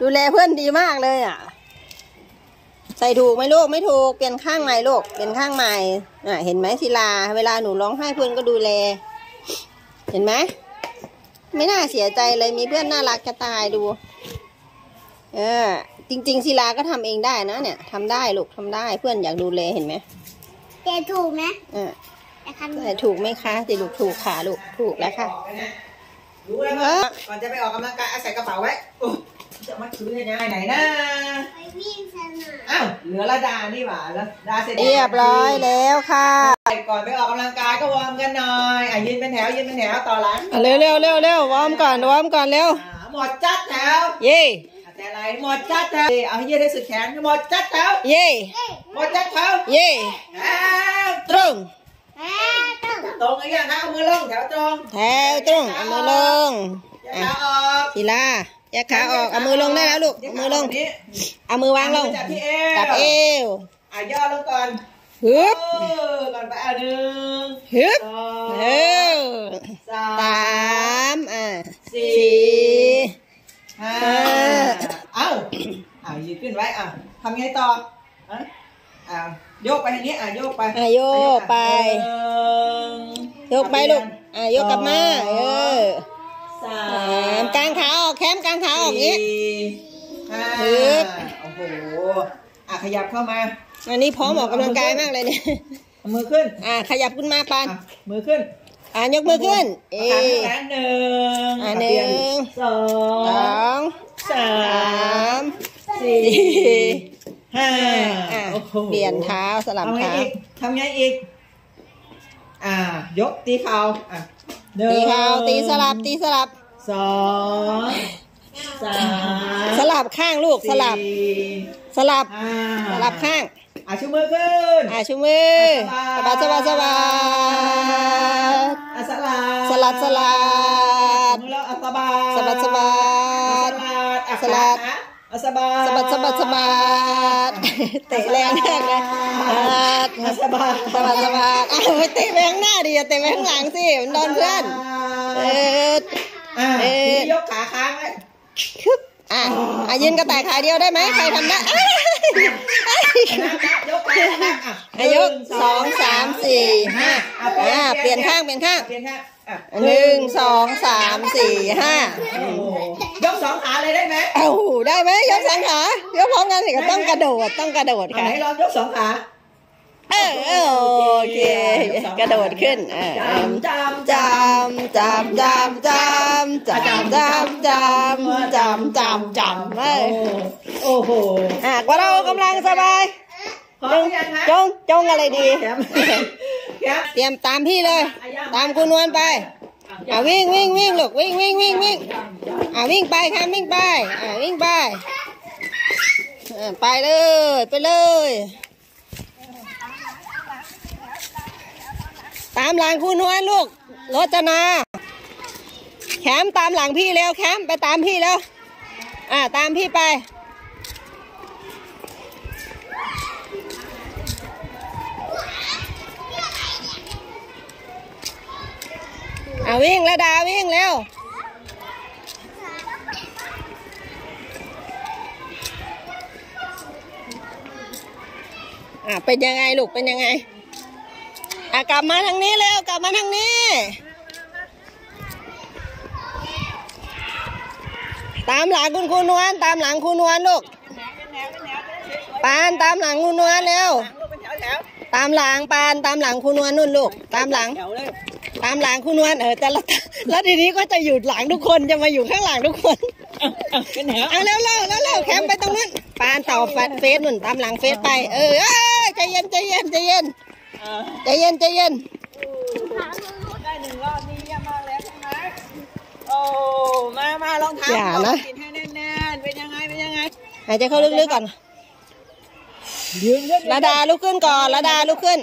ดูแลเพื่อนดีมากเลยอะ ใส่ถูกไหมลูกไม่ถูกเปลี่ยนข้างใหม่ลูกเปลี่ยนข้างใหม่อะเห็นไหมศิลา เวลาหนูร้องไห้เพื่อนก็ดูแล เห็นไหมไม่น่าเสียใจเลยมีเพื่อนน่ารักจะตายดู เออ จริง ๆศิลาก็ทำเองได้นะเนี่ยทำได้ลูกทำได้เพื่อนอยากดูแลเห็นไหมแต่ถูกไหมเออแต่คันแต่ถูกไหมคะติลูกถูกค่ะลูกถูกแล้วค่ะรู้แล้วว่าก่อนจะไปออกกำลังกายเอาใส่กระเป๋าไว้โอ้ จะมาถือยังไงไหนนะไปวิ่งสนามอ้าวเหลือละดานี่หว่าแล้วดาเสร็จเรียบร้อยแล้วค่ะก่อนไปออกกำลังกายก็วอร์มกันหน่อยอะยืนเป็นแถวยืนเป็นแถวต่อหลังอะเร็วเร็วเร็วเร็ววอร์มก่อนวอร์มก่อนเร็วอ่าหมดจัดแถวเย่อะแต่อะไรหมดจัดแถวเอาให้ยืดให้สุดแขนหมดจัดแถวเย่หมดจัดแถวเย่อ้าวตรงแม่ต้องตรงอีกอย่างนะเอามือลงแถวตรงแถวตรงเอามือลงอย่าอะขาออกศิลา แยกขาออกเอามือลงได้แล้วลูกเอามือลง นี่เอามือวางลงจับที่เอวจับเอวอะย่อลงก่อนฮึบเออก่อนไปอะหนึ่งฮึบสองเอวสาสามมอะสี่สี่ห้าห้าเอ้าอ้าวยืนขึ้นไว้อะทำไงต่ออะอ้าวโยกไปทางนี้อะโยกไปอะโยกไป หนึ่งยกไปลูกอะยกกลับมาเออ สาสามมกางขาออกแคมกางขาออกอย่างนี้สี่ห้าฮึบโอ้โหอะขยับเข้ามาอันนี้พร้อมออกกำลังกายมากเลยเนี่ยเอามือขึ้น อะขยับขึ้นมาปานอะมือขึ้น อะยกมือขึ้น เอเอาขาข้างหลังหนึ่งอะหนึ่งสอสองงสาสามมสี่สี่ห้าอะโอ้โหเปลี่ยนเท้าสลับทำไงเท้าอีกทำไงอีก อ่า ยกตีเข่าอะหนึ่งตีเท้าตีสลับตีสลับ สองสามสลับข้างลูกสลับ สี่สลับ ห้าสลับข้าง อะชูมือขึ้น อะชูมือสบัดสบัดสบัดอะสลัดสลัดสลัดมือแล้วอะสะบัดสบัดสบัด อะสลัดขาอะสะบัดสะบัดสะบัดสะบัดเตะแรงมากเลยสะบัดอะสะบัดสะบัดสะบัดอ้าวไปเตะไปข้างหน้าดิอย่าเตะไปข้างหลังสิมันโดนเพื่อน เออ อะเอ่อทีนี้ยกขาค้างไว้คึบอะอะยืนกระต่ายขาเดียวได้ไหมใครทำได้อ้ายยกขาค้างอะอะยกสองสามสี่ห้าอะเปลี่ยนข้างเปลี่ยนข้างเปลี่ยนข้างอะหนึ่งสองสามสี่ห้าโอ้โหยกสองขาเลยได้ไหมเอ้าได้ไหมยกสองขายกพร้อมกันสิก็ต้องกระโดดต้องกระโดดอะค่ะ ไหนลองยกสองขา เออเออโอเคกระโดดขึ้นเออจำจำจำจำจำจำจำจำจำจำจำจำเออโอ้โหอะก็เรากำลังสบายพร้อจมงหรือยังคะจงจงอะไรดีแคมแคมเตรียมตามพี่เลย ตามคุณนวลไปอะวิ่งวิ่งวิ่งลูกวิ่งวิ่งวิ่งวิ่งอะวิ่งไปค่ะวิ่งไปอะวิ่งไปอะไปเลยไปเลย ตามหลังคุณนวลลูกรจนา แคมตามหลังพี่แล้วแคมไปตามพี่แล้วอ่าตามพี่ไป อ่าวิ่งแล้วดาวิ่งเร็วอ่าเป็นยังไงลูกเป็นยังไง อะกลับมาทางนี้เร็วกลับมาทางนี้ ตามหลังคุณครูนวลตามหลังครูนวลลูกปานตามหลังครูนวลเร็วตามหลังปานตามหลังครูนวลนู่นลูกตามหลัง ตามหลังครูนวลเออแต่ละแล้วทีนี้ก็จะอยู่หลังทุกคนจะมาอยู่ข้างหลังทุกคนเอาเร็วเร็วเร็วเร็วแคมป์ไปตรงนั้นปานต่อเฟซนู่นตามหลังเฟซไป เออใจเย็นใจเย็นใจเย็น ใจเย็นใจเย็นได้หนึ่งรอบนี่เยี่ยมมากแล้วใช่ไหมโอ้มามาลองเท้าอย่านะกินให้แน่นๆเป็นยังไงเป็นยังไงหายใจเข้าลึกๆก่อนยืนขึ้นระดาลุกขึ้นก่อนระดาลุกขึ้น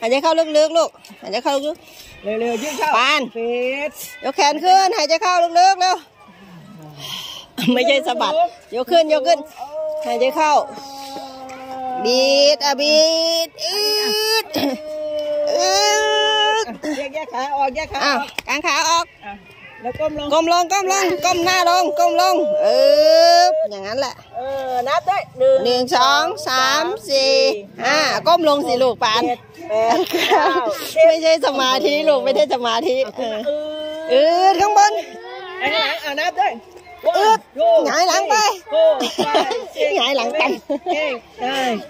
หายใจเข้าลึกๆลูกหายใจเข้าลึกเร็วๆยืนเข้าปานเฟสๆยกแขนขึ้นหายใจเข้าลึกๆเร็วไม่ใช่สะบัดยกขึ้นยกขึ้นหายใจเข้า บีดอะบีดอืดอืดแยกแยกขาออกแยกขาอ้าอวอกกางขาออกอะแล้วก้มลงก้มลงก้มลงก้มหน้าลงก้มลงเอออย่างนั้นงั้นแหละเออนับด้วยหนึ่งหนึ่งสองสามสี่ห้าก้มลงสิลูกปานเจ็ดแปดเก้าไม่ใช่สมาธิลูกไม่ได้สมาธิเออเอออืดข้างบนอันนี้หลังเอานับด้วยอึดหงายหลังไปโอ้ยหงายหลังไปเก่งได้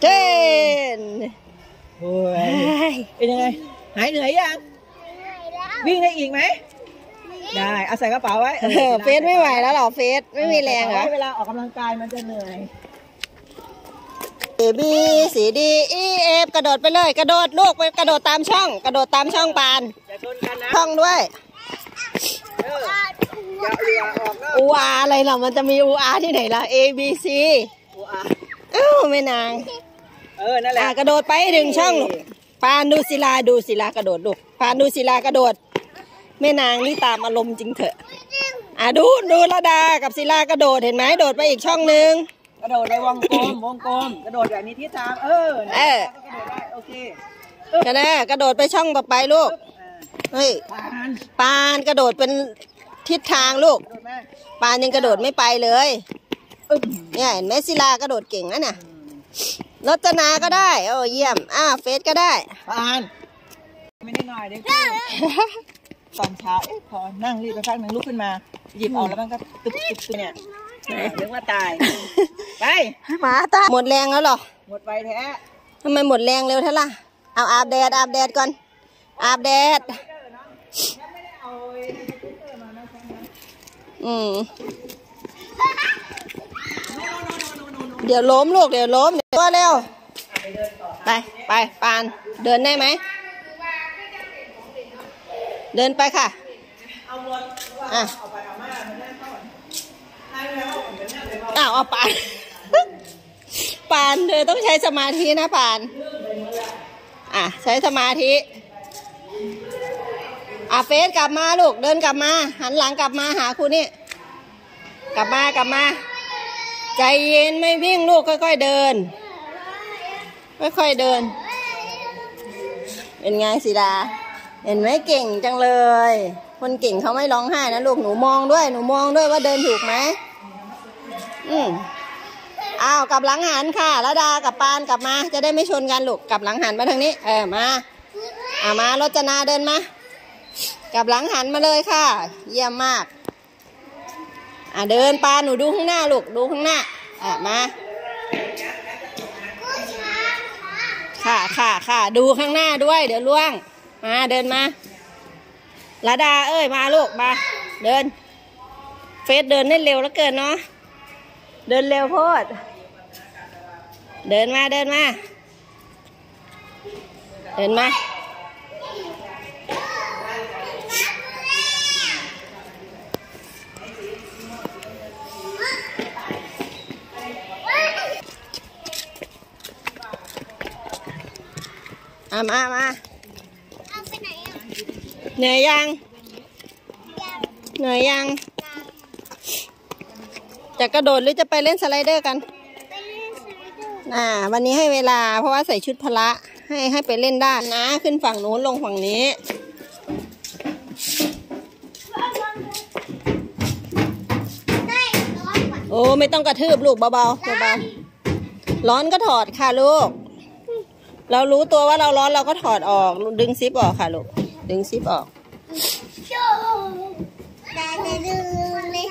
เต้นโอ้ยเป็นยังไงหายเหนื่อยยังวิ่งได้อีกไหมได้เอาใส่กระเป๋าไว้เออเฟสไม่ไหวแล้วเหรอเฟสไม่มีแรงเหรอเวลาออกกำลังกายมันจะเหนื่อย A B C D E F กระโดดไปเลย กระโดดลูกไปกระโดดตามช่อง กระโดดตามช่องปานอย่าชนกันนะช่องด้วยเอออย่าเรือออกนอก U R อะไรล่ะมันจะมี U R ที่ไหนล่ะ A B C หัวอะเอ้าไม่นางเออนั่นแหละอะกระโดดไปให้ถึงช่องลูกปานดูศิลาดูศิลากระโดดลูกปานดูศิลากระโดดแม่นางนี่ตามอารมณ์จริงเถอะอะดูดูระดากับศิลากระโดดเห็นไหมโดดไปอีกช่องหนึ่งกระโดดในวงกลมวงกลม กระโดดแบบมีทิศทางเออเออ กระโดดได้โอเคก็แน่กระโดดไปช่องต่อไปลูกอ่า เฮ้ยปานปานกระโดดเป็นทิศทางลูกกระโดดมาปานยังกระโดดไม่ไปเลย อึ้มเนี่ยเห็นไหมศิลากระโดดเก่งนะเนี่ยรจนาก็ได้ โอ้เยี่ยมอ่าเฟสก็ได้ ปานไม่ได้หน่อยเด็กตอนเช้าเอ๊ะพอนั่งรีบไปพักหนึ่งลุกขึ้นมา หยิบออกแล้วมันก็ตึ๊บตึ๊บตึ๊บเนี่ยเรื่องว่าตาย ไป หมาตาหมดแรงแล้วเหรอ หมดไปแท้ ทำไมหมดแรงเร็วเท่าล่ะ เอาอาบแดดอาบแดดก่อน อาบแดด อืม เดี๋ยวล้มลูกเดี๋ยวล้มเดี๋ยวตัวเร็ว ไปไปปาน เดินได้ไหม เดินไปค่ะอะอ้าวเอาปานปานเธอต้องใช้สมาธินะปาน อะ ใช้สมาธิ อะเฟสกลับมาลูกเดินกลับมา หันหลังกลับมาหาครูนี่ กลับมากลับมา ใจเย็นไม่วิ่งลูกค่อยๆเดิน ค่อยๆเดิน เป็นไงสิดา เห็นไหมเก่งจังเลย คนเก่งเขาไม่ร้องไห้นะลูกหนูมองด้วยหนูมองด้วยว่าเดินถูกไหมอืมอ้าวกลับหลังหันค่ะระดากับปานกลับมา จะได้ไม่ชนกันลูกกลับหลังหันมาทางนี้ เออมา อามารจนาเดินมา กับหลังหันมาเลยค่ะ เยี่ยมมาก อ่าเดินปาหนูดูข้างหน้าลูก ดูข้างหน้า อะมา ค่ะค่ะค่ะดูข้างหน้าด้วย เดี๋ยวล่วง มาเดินมาระดาเอ้ยมาลูกมาเดิน เฟสเดินได้เร็วแล้วเกินเนาะ เดินเร็วโพด เดินมาเดินมา เดินมา อะมามาเอาไปไหนอะเหนื่อยยัง เหนื่อยยัง จะกระโดดหรือจะไปเล่นสไลเดอร์กัน ไปเล่นสไลเดอร์อ่า วันนี้ให้เวลา เพราะว่าใส่ชุดพละให้ให้ไปเล่นได้นะ ขึ้นฝั่งนู้นลงฝั่งนี้ ได้ร้อนกว่าโอ้ไม่ต้องกระทืบลูกเบาๆเบาๆร้อนก็ถอดค่ะลูก เรารู้ตัวว่าเราร้อนเราก็ถอดออก ดึงซิปออกค่ะลูก ดึงซิปออกโชว์แต่จะดูเลย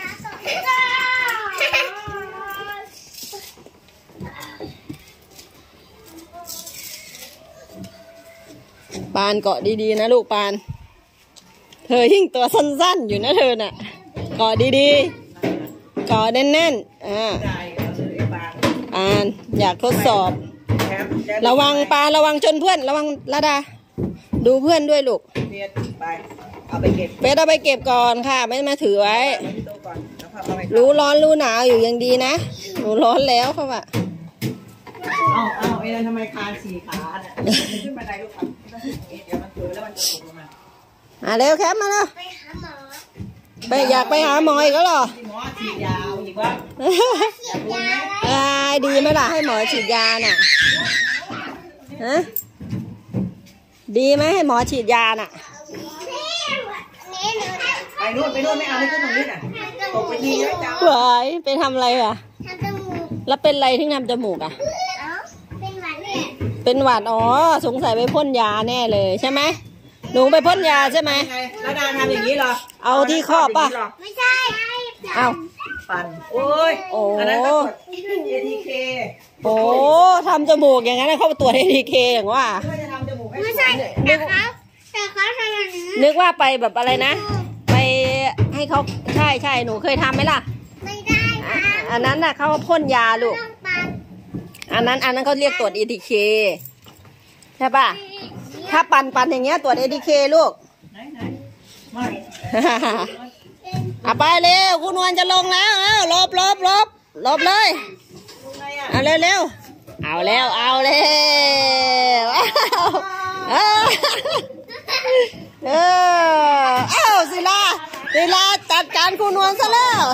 ปานเกาะดีๆนะลูกปาน เธอยิ่งตัวสั้นๆ อยู่นะเธอน่ะ เกาะดีๆ เกาะแน่นๆ อ่าอาซื้อไอ้ปานอยากทดสอบ ระวังปานระวังชนเพื่อนระวังระดา ดูเพื่อนด้วยลูกเฟียดไปเอาไปเก็บเฟสเอาไปเก็บก่อนค่ะ ไม่มาถือไว้ไว้ที่โต๊ะก่อนแล้วค่อยเอาไปรู้ร้อนรู้หนาวอยู่ยังดีนะหนูร้อนแล้วเขาว่าเอาเอาไอ้นั่นทำไมคานสี่ขาเนี่ยขึ้นบันไดลูกครับไม่ต้องขึ้นอย่างนี้เดี๋ยวมันเผลอแล้วมันจะตกลงมามาเร็วแคปมาแล้วไปหาหมอไปอยากไปหาหมออีกแล้วเหรอที่หมอฉีดยาวอีกว่า ฉีดยาแล้วอายดีไหมล่ะให้หมอฉีดยาน่ะ ฮะดีไหมให้หมอฉีดยาน่ะนี่หนูไปนู่นไปนู่นไม่เอาไม่ขึ้นตรงนี้น่ะตกไปทีแล้วจ้าหวายไปทำอะไรอะ ทำจมูแล้วเป็นอะไรที่ทำจมูกอะ เอ้าเป็นหวานเนี่ยเป็นหวัดอ๋อสงสัยไปพ่นยาแน่เลยใช่ไหมหนูไปพ่นยาใช่ไหมไงแล้วดาทำอย่างนี้เหรอเอาที่ครอบป่ะ ไม่ใช่ เอา ปั่นโอ้ยโอ้อันนั้นก็กด ATK โอ้ทำจมูกอย่างนั้นให้เข้าไปตรวจเอทีเคอย่างว่า เพื่อจะทำจมูกให้ไม่ใช่แต่เขาแต่เขาทำแบบนี้นึกว่าไปแบบอะไรนะ ไปให้เขาใช่ใช่หนูเคยทำไหมล่ะไม่ได้อะนะอันนั้นน่ะเขาพ่นยาลูก ต้องปันอันนั้นอันนั้นเขาเรียกตรวจ ATK ใช่ป่ะ ถ้าปันปันอย่างเงี้ยตรวจ ATK ลูก ไหนไหนไม่เอาไปเร็วคุณนวลจะลงแล้วเอาหลบหลบหลบหลบเลยดูไงอะเอาเร็วเร็วเอาแล้วเอาแล้วเอาเอาเออเอาศิลาศิลาจัดการคุณนวลซะแล้ว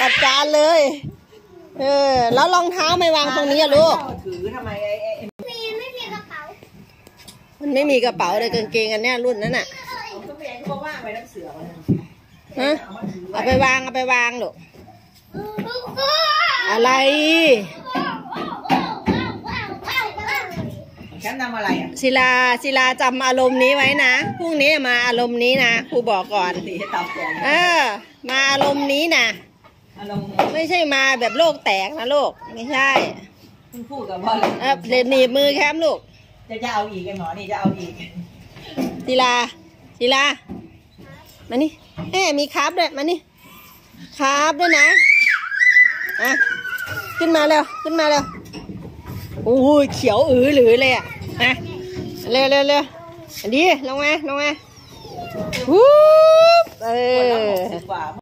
จัดการเลย เออ แล้วรองเท้าไม่วางตรงนี้อะลูกถือทำไมไอ้ไอ้ไอ้มีไม่มีกระเป๋ามันไม่มีกระเป๋าเลยกางเกงอันเนี้ยรุ่นนั้นอะตัว เองก็ว่างไปน้ำเสือมันฮะเอาไปวางเอาไปวางลูกอะไร ฉันทำอะไรอะศิลาศิลาจำอารมณ์นี้ไว้นะพรุ่งนี้มาอารมณ์นี้นะครูบอกก่อนสีตับแกงเออ มาอารมณ์นี้นะอารมณ์ไม่ใช่มาแบบโลกแตกนะลูกไม่ใช่เพิ่งพูดกับพ่อเลยเออเล่นหนีบมือแคมลูกจะจะเอาอีกไอ้หมอนี่จะเอาอีกศิลา ศิลา มานี่เอ๊มีคราฟด้วย มานี่คราฟด้วยนะ อะ ขึ้นมาเร็ว ขึ้นมาเร็วโอ้ยเขียวอือหรือเลยอะอะเร็วเร็วเร็วอันนี้ลงมาลงมาวูบเอคนละหอ